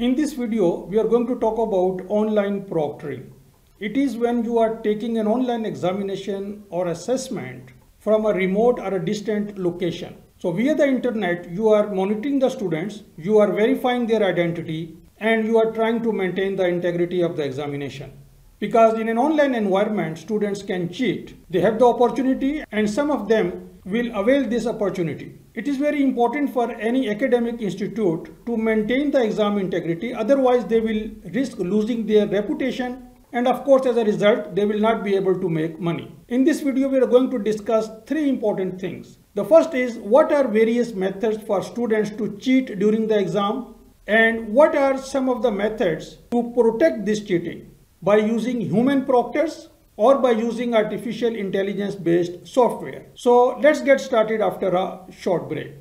In this video, we are going to talk about online proctoring. It is when you are taking an online examination or assessment from a remote or a distant location. So via the internet, you are monitoring the students, you are verifying their identity, and you are trying to maintain the integrity of the examination. Because in an online environment, students can cheat. They have the opportunity and some of them will avail this opportunity. It is very important for any academic institute to maintain the exam integrity, otherwise they will risk losing their reputation and of course as a result they will not be able to make money. In this video we are going to discuss three important things. The first is what are various methods for students to cheat during the exam and what are some of the methods to protect this cheating by using human proctors or by using artificial intelligence based software. So let's get started after a short break.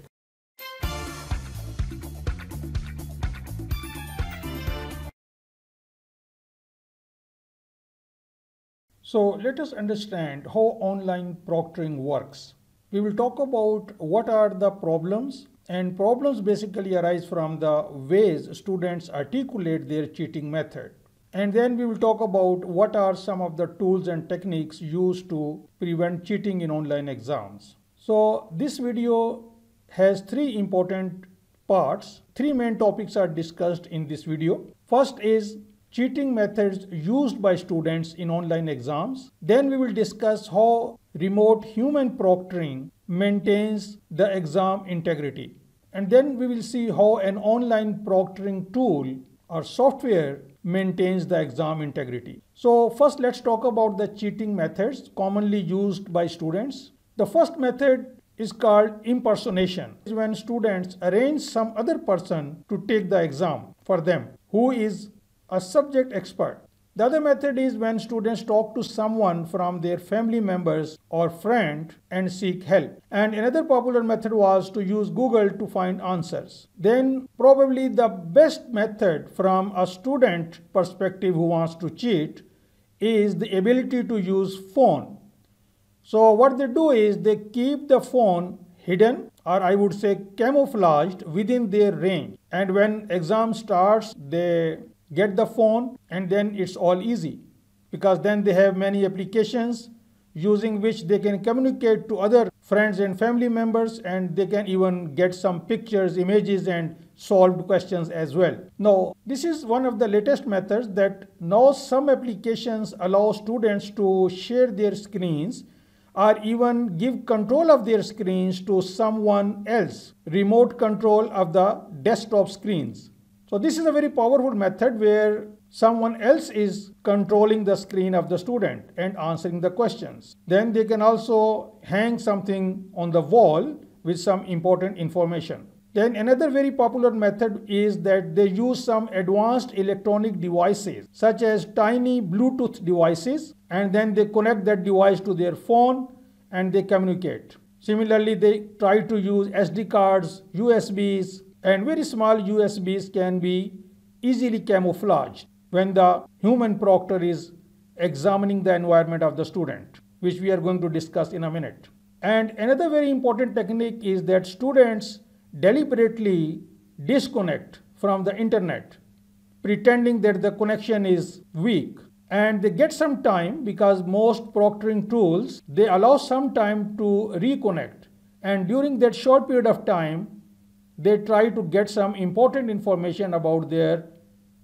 So let us understand how online proctoring works. We will talk about what are the problems and problems basically arise from the ways students articulate their cheating method. And then we will talk about what are some of the tools and techniques used to prevent cheating in online exams. So this video has three important parts. Three main topics are discussed in this video. First is cheating methods used by students in online exams. Then we will discuss how remote human proctoring maintains the exam integrity. And then we will see how an online proctoring tool or software maintains the exam integrity. So first let's talk about the cheating methods commonly used by students. The first method is called impersonation. When students arrange some other person to take the exam for them who is a subject expert. The other method is when students talk to someone from their family members or friend and seek help. And another popular method was to use Google to find answers. Then probably the best method from a student perspective who wants to cheat is the ability to use phone. So what they do is they keep the phone hidden or I would say camouflaged within their range. And when exam starts, they get the phone and then it's all easy. Because then they have many applications using which they can communicate to other friends and family members and they can even get some pictures images and solved questions as well. Now this is one of the latest methods that now some applications allow students to share their screens or even give control of their screens to someone else. Remote control of the desktop screens so this is a very powerful method where someone else is controlling the screen of the student and answering the questions. Then they can also hang something on the wall with some important information. Then another very popular method is that they use some advanced electronic devices such as tiny Bluetooth devices and then they connect that device to their phone and they communicate. Similarly, they try to use SD cards, USBs, and very small USBs can be easily camouflaged when the human proctor is examining the environment of the student, which we are going to discuss in a minute. And another very important technique is that students deliberately disconnect from the internet, pretending that the connection is weak. And they get some time because most proctoring tools, they allow some time to reconnect. And during that short period of time, they try to get some important information about their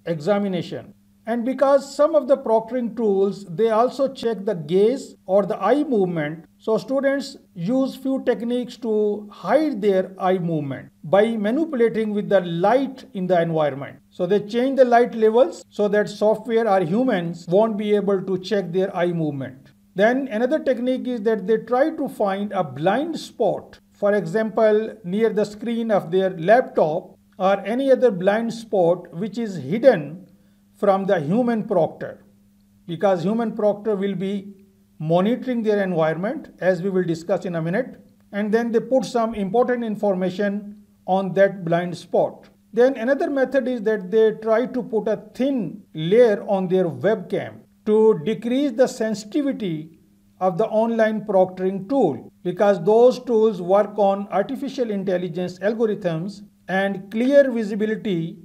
examination. And because some of the proctoring tools, they also check the gaze or the eye movement. So students use few techniques to hide their eye movement by manipulating with the light in the environment. So they change the light levels so that software or humans won't be able to check their eye movement. Then another technique is that they try to find a blind spot for example, near the screen of their laptop or any other blind spot which is hidden from the human proctor because human proctor will be monitoring their environment as we will discuss in a minute and then they put some important information on that blind spot. Then another method is that they try to put a thin layer on their webcam to decrease the sensitivity of the online proctoring tool because those tools work on artificial intelligence algorithms and clear visibility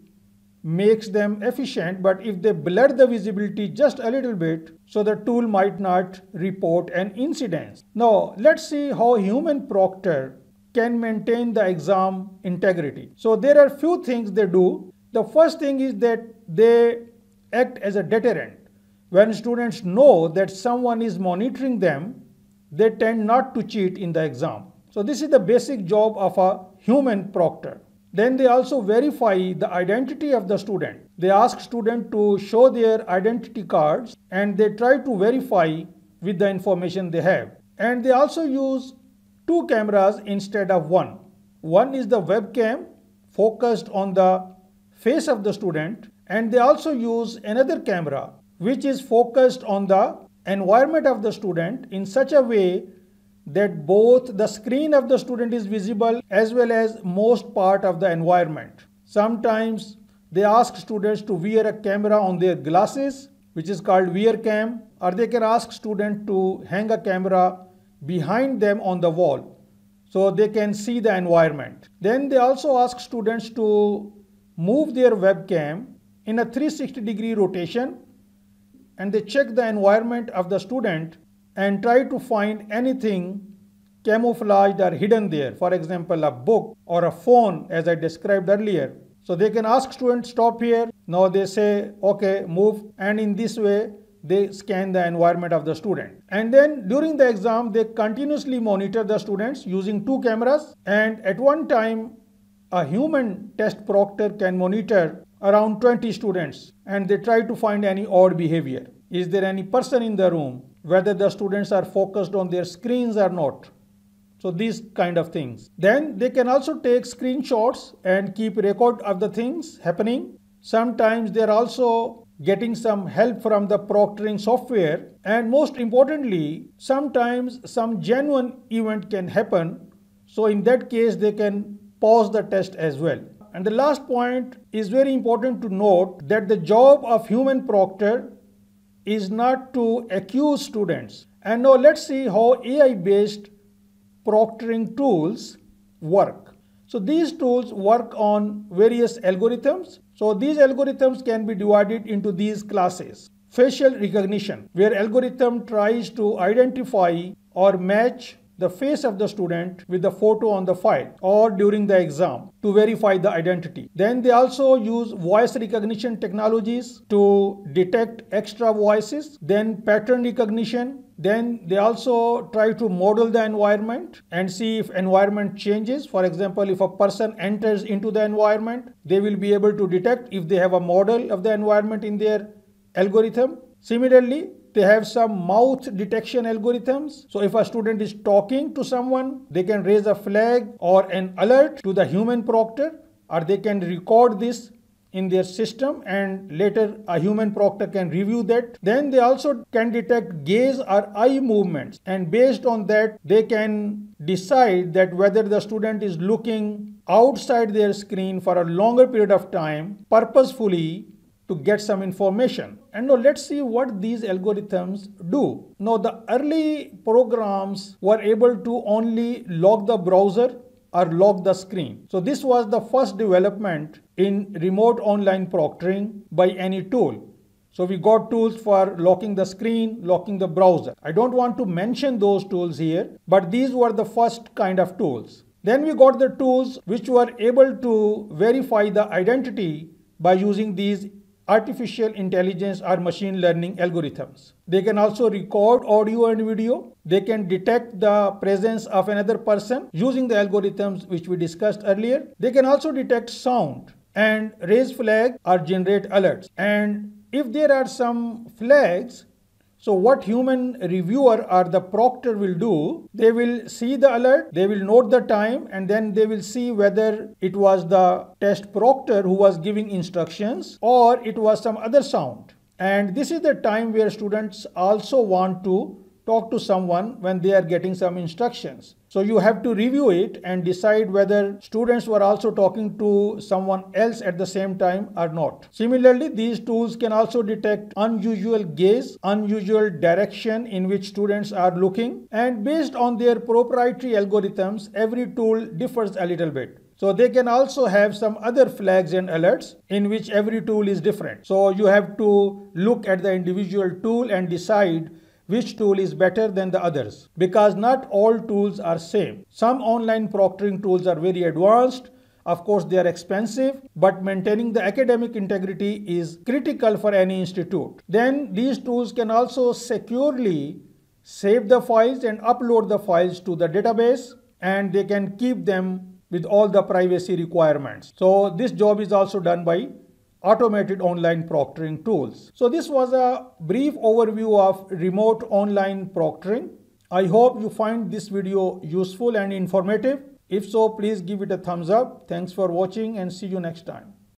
makes them efficient, but if they blur the visibility just a little bit, so the tool might not report an incident. Now, let's see how human proctor can maintain the exam integrity. So there are few things they do. The first thing is that they act as a deterrent. When students know that someone is monitoring them, they tend not to cheat in the exam. So this is the basic job of a human proctor. Then they also verify the identity of the student. They ask student to show their identity cards and they try to verify with the information they have. And they also use two cameras instead of one. One is the webcam focused on the face of the student and they also use another camera which is focused on the environment of the student in such a way that both the screen of the student is visible as well as most part of the environment. Sometimes they ask students to wear a camera on their glasses which is called wear cam or they can ask students to hang a camera behind them on the wall so they can see the environment. Then they also ask students to move their webcam in a 360 degree rotation and they check the environment of the student and try to find anything camouflaged or hidden there. For example, a book or a phone as I described earlier. So they can ask students stop here. Now they say okay move and in this way they scan the environment of the student. And then during the exam they continuously monitor the students using two cameras and at one time a human test proctor can monitor around 20 students and they try to find any odd behavior. Is there any person in the room? Whether the students are focused on their screens or not. So these kind of things. Then they can also take screenshots and keep record of the things happening. Sometimes they're also getting some help from the proctoring software. And most importantly, sometimes some genuine event can happen. So in that case, they can pause the test as well. And the last point is very important to note that the job of human proctor is not to accuse students. And now let's see how AI based proctoring tools work. So these tools work on various algorithms. So these algorithms can be divided into these classes. Facial recognition, where algorithm tries to identify or match the face of the student with the photo on the file or during the exam to verify the identity. Then they also use voice recognition technologies to detect extra voices, then pattern recognition, then they also try to model the environment and see if environment changes. For example, if a person enters into the environment, they will be able to detect if they have a model of the environment in their algorithm. Similarly, they have some mouth detection algorithms. So if a student is talking to someone, they can raise a flag or an alert to the human proctor or they can record this in their system and later a human proctor can review that. Then they also can detect gaze or eye movements and based on that they can decide that whether the student is looking outside their screen for a longer period of time purposefully to get some information. And now let's see what these algorithms do. Now the early programs were able to only lock the browser or lock the screen. So this was the first development in remote online proctoring by any tool. So we got tools for locking the screen, locking the browser. I don't want to mention those tools here, but these were the first kind of tools. Then we got the tools which were able to verify the identity by using these artificial intelligence or machine learning algorithms. They can also record audio and video. They can detect the presence of another person using the algorithms which we discussed earlier. They can also detect sound and raise flag or generate alerts. And if there are some flags, so what human reviewer or the proctor will do, they will see the alert, they will note the time and then they will see whether it was the test proctor who was giving instructions or it was some other sound. And this is the time where students also want to talk to someone when they are getting some instructions. So you have to review it and decide whether students were also talking to someone else at the same time or not. Similarly, these tools can also detect unusual gaze, unusual direction in which students are looking and based on their proprietary algorithms, every tool differs a little bit. So they can also have some other flags and alerts in which every tool is different. So you have to look at the individual tool and decide which tool is better than the others because not all tools are same. Some online proctoring tools are very advanced of course, they are expensive, but maintaining the academic integrity is critical for any institute. Then these tools can also securely save the files and upload the files to the database and they can keep them with all the privacy requirements. So this job is also done by automated online proctoring tools. So this was a brief overview of remote online proctoring. I hope you find this video useful and informative. If so, please give it a thumbs up. Thanks for watching and see you next time.